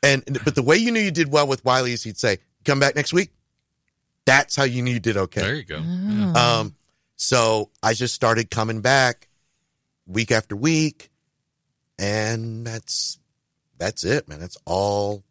And but the way you knew you did well with Wiley is he'd say, "Come back next week." That's how you knew you did okay. There you go. Um, so I just started coming back week after week, and that's that's it, man. That's all.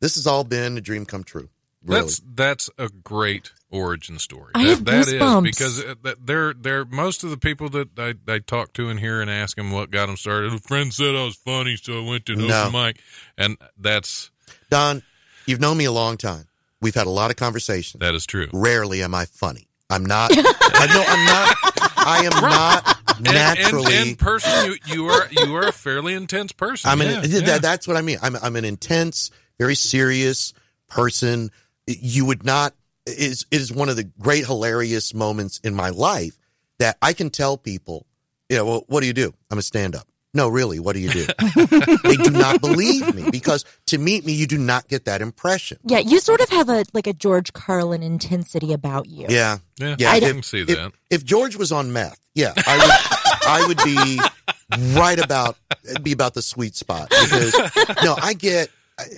This has all been a dream come true. Really. That's that's a great origin story. I that, have that is goosebumps. because uh, they're they're most of the people that I, I talk to in here and ask them what got them started. A friend said I was funny, so I went to an No. open mic, and that's Don, you've known me a long time. We've had a lot of conversations. that is true. Rarely am I funny. I'm not. I know I'm not. I am not And- and, naturally. and, person, you you are you are a fairly intense person. I'm an, Yeah, th- yeah. That's what I mean. I'm I'm an intense, very serious person. You would not. is it is one of the great hilarious moments in my life that I can tell people. You know, well, what do you do? I'm a stand up. No, really, what do you do? they do not believe me because to meet me, you do not get that impression. Yeah, you sort of have a like a George Carlin intensity about you. Yeah, yeah, yeah, I if- can see if, that. If George was on meth, yeah, I would, I would be right about it'd be about the sweet spot because no, I get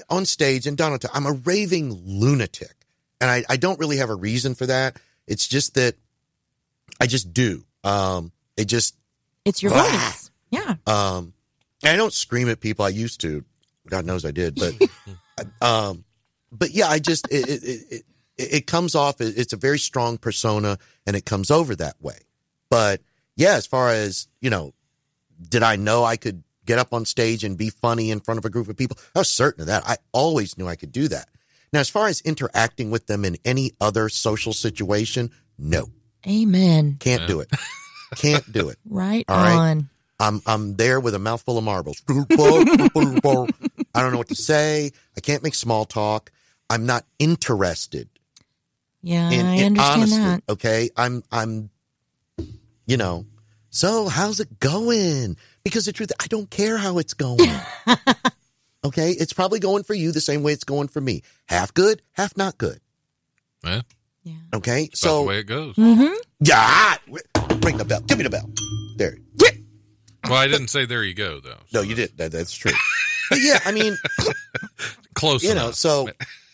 on stage and Donald, I'm a raving lunatic, and I, I don't really have a reason for that. It's just that I just do. Um, it just It's your Blah. voice. Yeah. um, and I don't scream at people. I used to. God knows I did, but um, but yeah, I just it it, it, it it comes off. It's a very strong persona, and it comes over that way. But yeah, as far as you know, did I know I could get up on stage and be funny in front of a group of people? I was certain of that. I always knew I could do that. Now, as far as interacting with them in any other social situation, no, Amen. can't do it. Can't do it. Right All right. on. I'm I'm there with a mouthful of marbles. I don't know what to say. I can't make small talk. I'm not interested Yeah, in, I understand honestly. that. Okay, I'm I'm, you know. So how's it going? Because the truth, I don't care how it's going. okay, it's probably going for you the same way it's going for me. Half good, half not good. Yeah, Yeah. Okay, that's the so way it goes. Mm-hmm. yeah, ring the bell. Give me the bell. There. Well, I didn't say there you go though. No, you did. That, that's true. But yeah, I mean, Close you know, so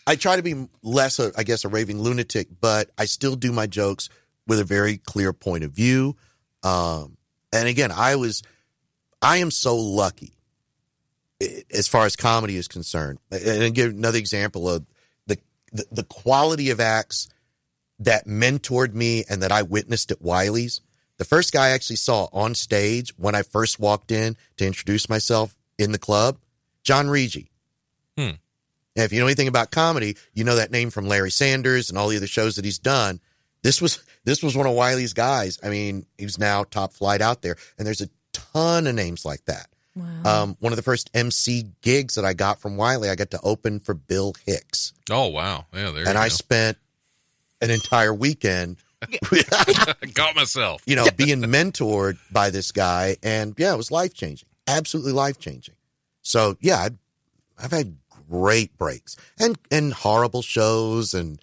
I try to be less, a, I guess, a raving lunatic, but I still do my jokes with a very clear point of view. Um, and again, I was, I am so lucky as far as comedy is concerned. And I'll give another example of the, the, the quality of acts that mentored me and that I witnessed at Wiley's. The first guy I actually saw on stage when I first walked in to introduce myself in the club, John Riggi. And if you know anything about comedy, you know that name from Larry Sanders and all the other shows that he's done. This was this was one of Wiley's guys. I mean, he's now top flight out there, and there's a ton of names like that. Wow. Um, one of the first MC gigs that I got from Wiley, I got to open for Bill Hicks, oh wow, yeah, there and you I go. spent an entire weekend, got myself. you know, being mentored by this guy, and yeah, it was life changing, absolutely life changing. So yeah, I've, I've had great breaks and and horrible shows and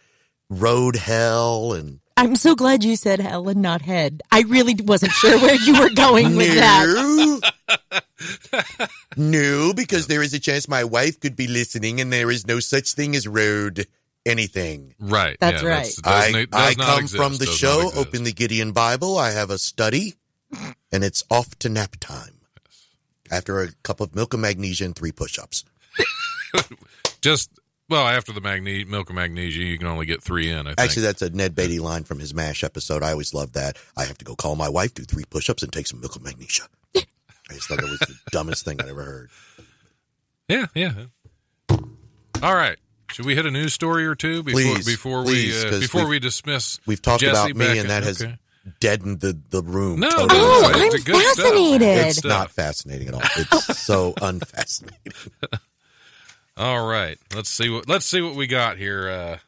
road hell and I'm so glad you said hell and not head. I really wasn't sure where you were going with that. no, no, because there is a chance my wife could be listening, and there is no such thing as road anything. Right. That's yeah, right. does I, not- I does not come exist, from the show, open the Gideon Bible. I have a study, and it's off to nap time. After a cup of milk and magnesia and three push-ups. Just well after the magne- milk and magnesia, you can only get three in. I think. Actually, that's a Ned Beatty line from his MASH episode. I always loved that. I have to go call my wife, do three push-ups, and take some milk and magnesia. I just thought it was the dumbest thing I'd ever heard. yeah, yeah. All right. Should we hit a news story or two before Please, before please, we uh, 'cause before we've- dismiss? We've talked Jesse about me, back and in- that has okay. deadened the, the room. No, totally. no, Oh, I'm good stuff. fascinated. Good It's not fascinating at all. It's so unfascinating. All right. Let's see what let's see what we got here. Uh,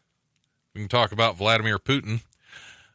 we can talk about Vladimir Putin.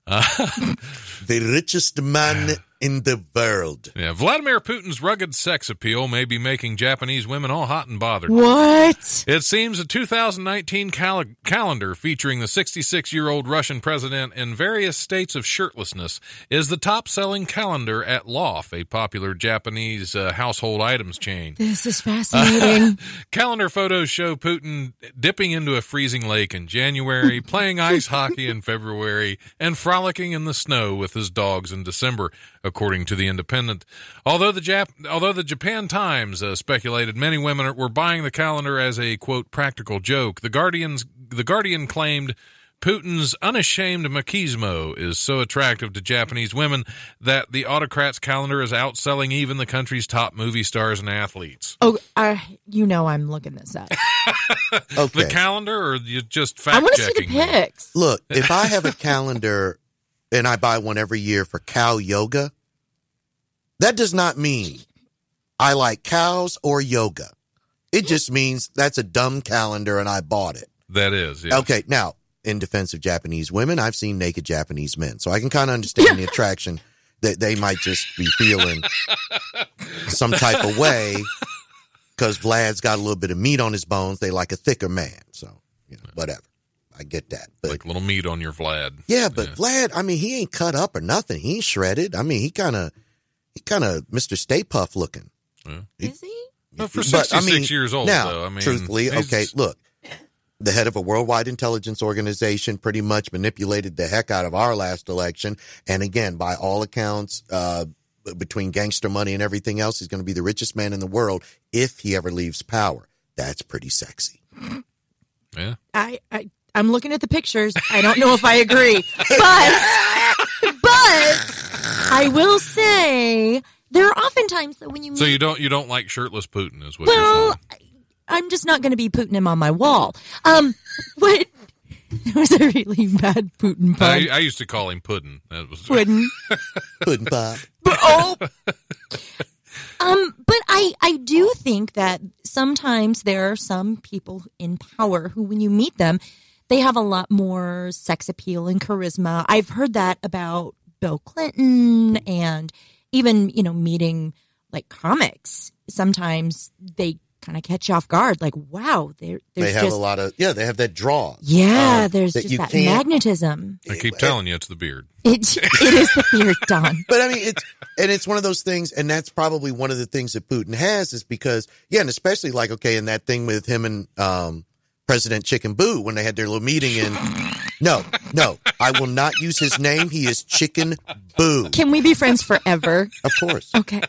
The richest man in the world. Yeah, Vladimir Putin's rugged sex appeal may be making Japanese women all hot and bothered. What? It seems a 2019 cal- calendar featuring the 66 year old Russian president in various states of shirtlessness is the top selling calendar at Loft, a popular Japanese uh, household items chain. This is fascinating. Calendar photos show Putin dipping into a freezing lake in January, playing ice hockey in February, and frolicking in the snow with his dogs in December, according to the Independent. Although the Jap- although the Japan Times uh, speculated many women were buying the calendar as a quote practical joke, the Guardian's the Guardian claimed Putin's unashamed machismo is so attractive to Japanese women that the autocrat's calendar is outselling even the country's top movie stars and athletes. oh, uh, you know I'm looking this up. Okay. The calendar, or you just I want to see the pics. Look, if I have a calendar and I buy one every year for cow yoga, that does not mean I like cows or yoga. It just means that's a dumb calendar and I bought it. That is, yeah. Okay, now, in defense of Japanese women, I've seen naked Japanese men. So I can kind of understand the attraction that they might just be feeling some type of way because Vlad's got a little bit of meat on his bones. They like a thicker man. So, you know, whatever. I get that. But Like little meat on your Vlad. yeah, but Vlad, I mean, he ain't cut up or nothing. He ain't shredded. I mean, he kind of, he kind of Mr. Stay Puft looking. Is he? Well, for But, 66 years old, now, though, I mean, truthfully, he's- okay, look, the head of a worldwide intelligence organization pretty much manipulated the heck out of our last election, and again, by all accounts, uh, between gangster money and everything else, he's going to be the richest man in the world if he ever leaves power. That's pretty sexy. Yeah. I, I I'm looking at the pictures. I don't know if I agree, but but I will say there are oftentimes that when you So meet, you don't you don't like shirtless Putin, is what well, you're saying. I'm just not going to be putting him on my wall. Um, what? It was a really bad Putin pun. I, I used to call him Puddin. That was Puddin. Pudding pop. But, oh. um, but I, I do think that sometimes there are some people in power who, when you meet them, they have a lot more sex appeal and charisma. I've heard that about Bill Clinton and even, you know, meeting like comics. Sometimes they kind of catch you off guard. Like, wow, there, They have just, a lot of, yeah, they have that draw. yeah, uh, there's that just that magnetism. I keep telling you, it's the beard. It, it is the beard, Don. But I mean, it's and it's one of those things, and that's probably one of the things that Putin has is because yeah, and especially like okay, and that thing with him and um, President Chicken Boo when they had their little meeting in. No, no, I will not use his name. He is Chicken Boo, Can we be friends forever? of course. Okay.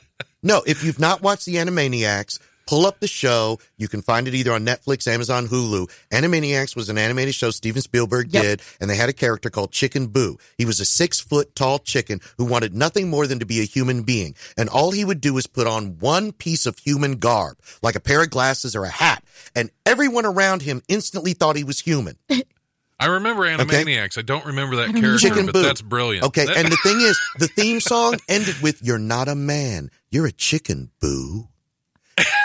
No, if you've not watched the Animaniacs, pull up the show. You can find it either on Netflix, Amazon, Hulu. Animaniacs was an animated show Steven Spielberg Yep. did, and they had a character called Chicken Boo. He was a six foot tall chicken who wanted nothing more than to be a human being. And all he would do is put on one piece of human garb, like a pair of glasses or a hat. And everyone around him instantly thought he was human. I remember Animaniacs. I don't remember that character, Chicken but Boo. that's brilliant. Okay, That- and the thing is, the theme song ended with "You're not a man, you're a chicken, boo."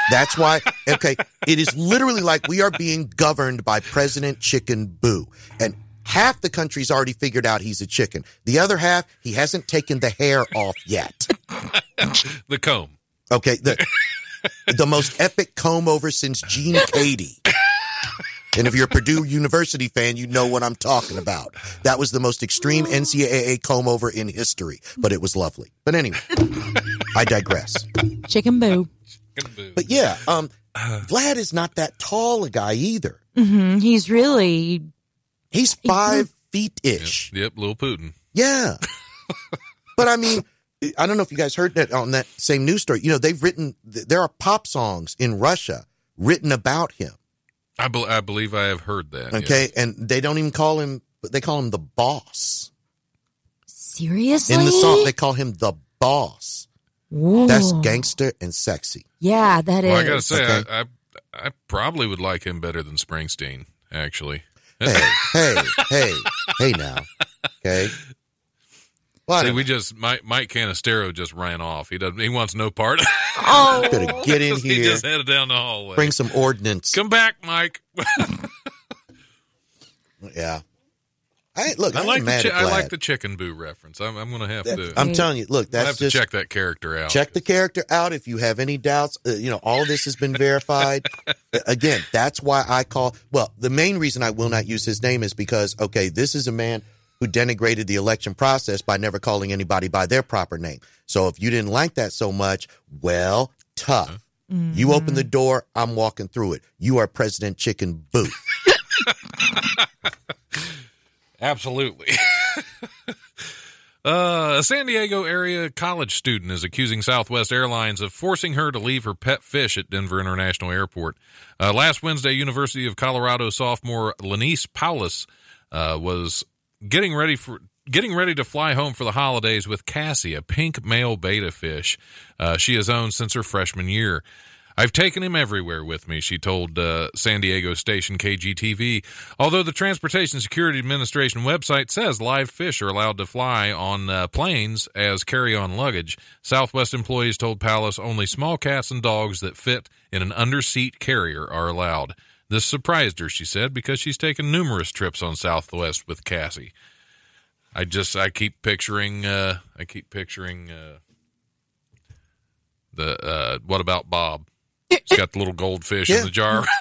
That's why. Okay, it is literally like we are being governed by President Chicken Boo, and half the country's already figured out he's a chicken. The other half, he hasn't taken the hair off yet. the comb. Okay, the the most epic comb over since Gene Keady. And if you're a Purdue University fan, you know what I'm talking about. That was the most extreme NCAA comb over in history, but it was lovely. But anyway, I digress. Chicken boo. But yeah, um, Vlad is not that tall a guy either. hmm He's really He's five feet ish. Yep, little Putin. Yeah. but I mean, I don't know if you guys heard that on that same news story. You know, they've written, there are pop songs in Russia written about him. I, bel I believe I have heard that. Okay. And they don't even call him, they call him the boss. seriously In the song, they call him the boss. Whoa. That's gangster and sexy. Yeah, that is. Well, I gotta say, Okay. I, I I probably would like him better than Springsteen. Actually, Hey, hey, hey, hey now. Okay. I See, we just Mike, Mike Canistero just ran off. He doesn't. He wants no part. oh, better get in he here, just headed down the hallway. bring some ordnance. Come back, Mike. Yeah. I look. I I like the chi- I like the chicken boo reference. I'm, I'm going to have to. I'm telling you, look, that's to just check that character out. check the character out if you have any doubts. Uh, you know, all this has been verified. Uh, Again, that's why I call. Well, the main reason I will not use his name is because okay, this is a man who denigrated the election process by never calling anybody by their proper name. So if you didn't like that so much, well, tough. You open the door, I'm walking through it. You are President Chicken Boo. Absolutely. uh, a San Diego area college student is accusing Southwest Airlines of forcing her to leave her pet fish at Denver International Airport. Uh, last Wednesday, University of Colorado sophomore Lenice Paulus uh, was getting ready for getting ready to fly home for the holidays with Cassie, a pink male betta fish uh, she has owned since her freshman year. I've taken him everywhere with me, she told uh, San Diego station KGTV. Although the Transportation Security Administration website says live fish are allowed to fly on uh, planes as carry on luggage, Southwest employees told Palace only small cats and dogs that fit in an underseat carrier are allowed. This surprised her, she said, because she's taken numerous trips on Southwest with Cassie. I just I keep picturing uh I keep picturing uh the uh what about Bob? He's got the little goldfish Yeah. in the jar.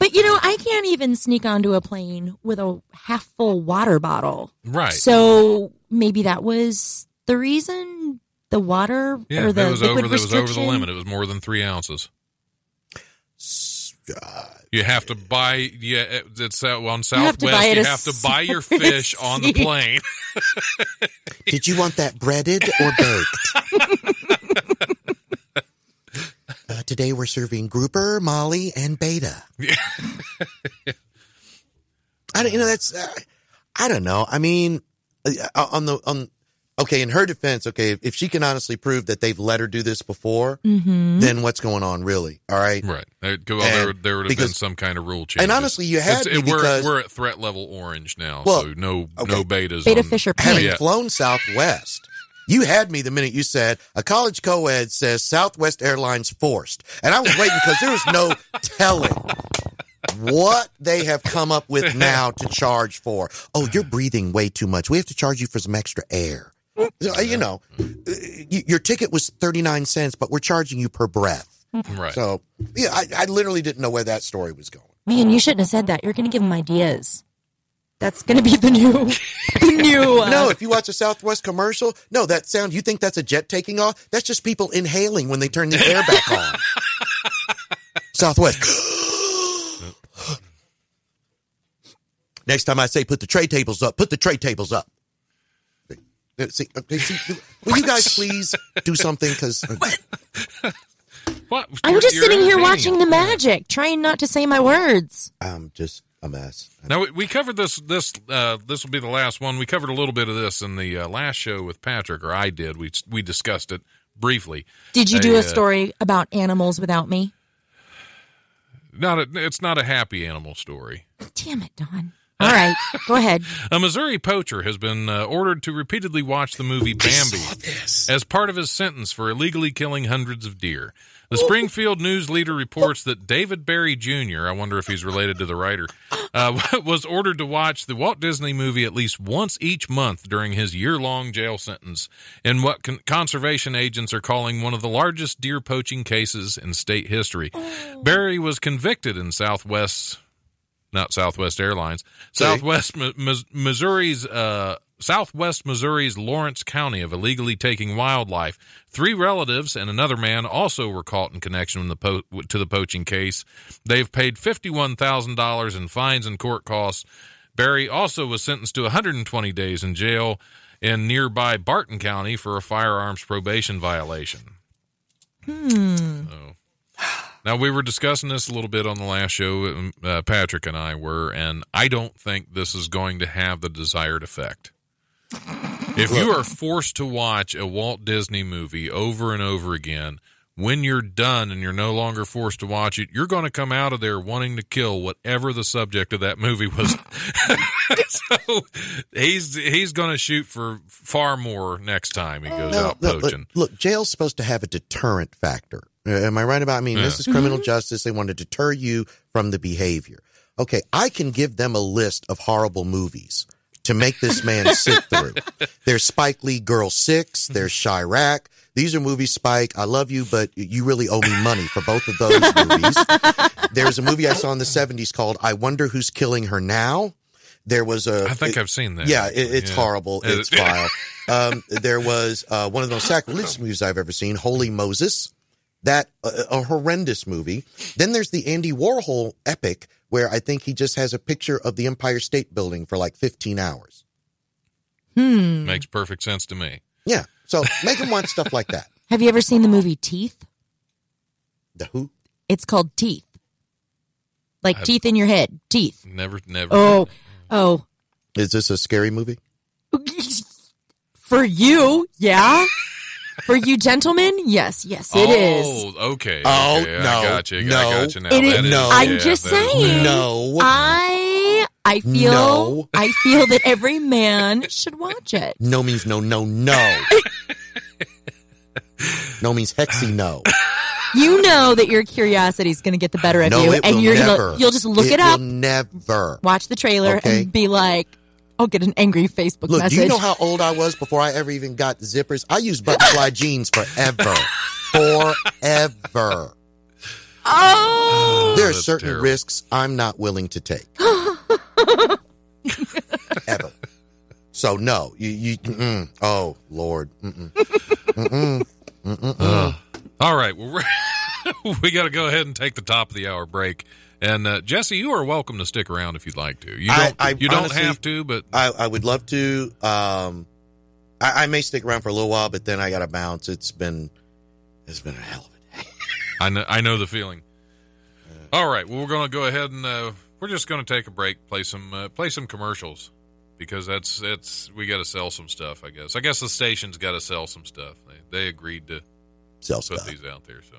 But you know, I can't even sneak onto a plane with a half full water bottle. right. So maybe that was the reason the water yeah, or the it was liquid over it was over the limit. It was more than three ounces. Uh, You have to buy yeah it's uh, on You have Southwest to buy you have to buy your separate fish on the plane. did you want that breaded or baked? Uh, today we're serving grouper, Molly, and betta. I don't, you know, that's, uh, I don't know. I mean, uh, on the, on, okay, in her defense, okay, if she can honestly prove that they've let her do this before, Mm-hmm. then what's going on, really? All right. Right. There, well, there, there would have been some kind of rule change. And honestly, you had It's- me we're, because- we're at threat level orange now, Well, so no okay. no bettas. Betta on- fish are Having pink. Yeah. flown Southwest, you had me the minute you said a college co-ed says Southwest Airlines forced. And I was waiting because there was no telling what they have come up with now to charge for. Oh, you're breathing way too much. We have to charge you for some extra air. So, uh, You know, uh, your ticket was 39 cents, but we're charging you per breath. Right. So, yeah, I, I literally didn't know where that story was going. Man, you shouldn't have said that. You're going to give them ideas. That's going to be the new, the new. Uh, No, if you watch a Southwest commercial, no, that sound, you think that's a jet taking off? That's just people inhaling when they turn the air back on. Southwest. Next time I say put the tray tables up, put the tray tables up. Uh, See, okay, see, will you guys please do something? Because What? I'm just sitting here watching us. the magic, trying not to say my words. I'm just a mess. Now we- we covered this. This uh, this will be the last one. We covered a little bit of this in the uh, last show with Patrick, or I did. We we discussed it briefly. Did you do uh, a story about animals without me? Not a, it's not a happy animal story. Damn it, Don. All right, go ahead. A Missouri poacher has been uh, ordered to repeatedly watch the movie Bambi as part of his sentence for illegally killing hundreds of deer. The Springfield News Leader reports that David Barry Jr., I wonder if he's related to the writer, uh, was ordered to watch the Walt Disney movie at least once each month during his year long jail sentence in what con- conservation agents are calling one of the largest deer poaching cases in state history. Barry was convicted in Southwest not Southwest Airlines. Southwest Mi- Mis- Missouri's uh, Southwest Missouri's Lawrence County of illegally taking wildlife. Three relatives and another man also were caught in connection with the po- to the poaching case. They've paid fifty-one thousand dollars in fines and court costs. Barry also was sentenced to 120 days in jail in nearby Barton County for a firearms probation violation. Hmm. Now we were discussing this a little bit on the last show. um, Uh, Patrick and I were, and I don't think this is going to have the desired effect. If you are forced to watch a Walt Disney movie over and over again, when you're done and you're no longer forced to watch it, you're going to come out of there wanting to kill whatever the subject of that movie was. so he's he's going to shoot for far more next time he goes No, out look, poaching. look, look, jail's supposed to have a deterrent factor. Uh, Am I right about? I mean, this is criminal justice. They want to deter you from the behavior. Okay, I can give them a list of horrible movies to make this man sit through. There's Spike Lee Girl Six, there's Chi-Raq. These are movies, Spike. I love you, but you really owe me money for both of those movies. There's a movie I saw in the 70s called I Wonder Who's Killing Her Now. There was a. I think it- I've seen that. Yeah, it, it's Yeah. horrible. It's vile. Um, there was uh, one of the most sacrilegious movies I've ever seen, Wholly Moses. That uh, a horrendous movie. Then there's the Andy Warhol epic, where I think he just has a picture of the Empire State Building for like 15 hours. Hmm. Makes perfect sense to me. Yeah, so make him watch stuff like that. Have you ever seen the movie Teeth? The who? It's called Teeth. Like I've- teeth in your head. Teeth. Never, never. Oh, oh. Is this a scary movie? For you, yeah. For you gentlemen, yes, yes, it is. Oh, okay. Oh, okay, no, I got you. no. I got you now. It is- That is- no. I'm yeah, just saying. No. I I feel No. I feel that every man should watch it. No means no, no, no. no means hexy no. You know that your curiosity is going to get the better of No, you, it and will you're never. gonna you'll just look it, it up, Will never. watch the trailer, Okay. and be like, "I'll get an angry Facebook Look, message." do you know how old I was before I ever even got zippers? I used butterfly jeans forever. Forever. oh, There are that's certain terrible. risks I'm not willing to take. Ever. So no, you, you mm-mm. oh Lord, mm-mm. Mm-mm. Mm-mm. All right. Well, we got to go ahead and take the top of the hour break. And uh, Jesse, you are welcome to stick around if you'd like to. You don't. I you don't have to, but I, I would love to. Um, I, I may stick around for a little while, but then I got to bounce. It's been, it's been a hell of a day. I know. I know the feeling. All right. Well, we're going to go ahead and uh, we're just going to take a break, play some uh, play some commercials because that's that's we got to sell some stuff. I guess. I guess the station's got to sell some stuff. They they agreed to Sell put stuff. these out there. So,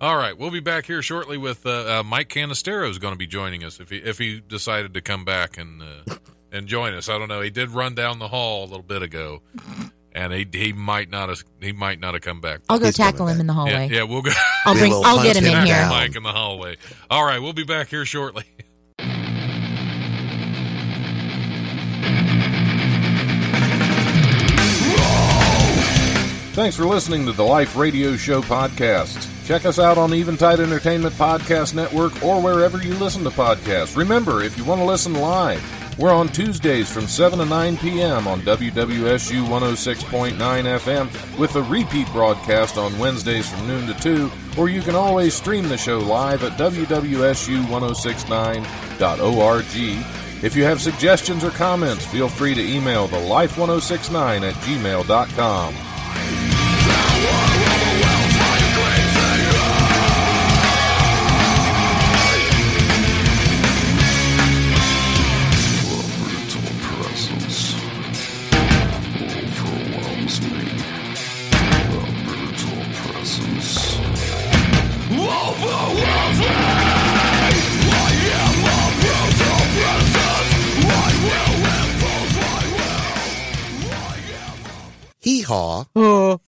all right, we'll be back here shortly with uh, uh, Mike Canistero is going to be joining us if he if he decided to come back and uh, and join us. I don't know. He did run down the hall a little bit ago, and he he might not have he might not have come back. I'll go He's tackle him back. in the hallway. yeah, we'll go. I'll We bring. will I'll get hunt him in here. Mike in the hallway. All right, we'll be back here shortly. Thanks for listening to the Life Radio Show podcast. Check us out on the Eventide Entertainment Podcast Network or wherever you listen to podcasts. Remember, if you want to listen live, we're on Tuesdays from 7 to 9 p.m. on WWSU 106.9 FM with a repeat broadcast on Wednesdays from noon to 2, or you can always stream the show live at WWSU1069.org. If you have suggestions or comments, feel free to email the life1069 at gmail.com. Hee haw. Oh,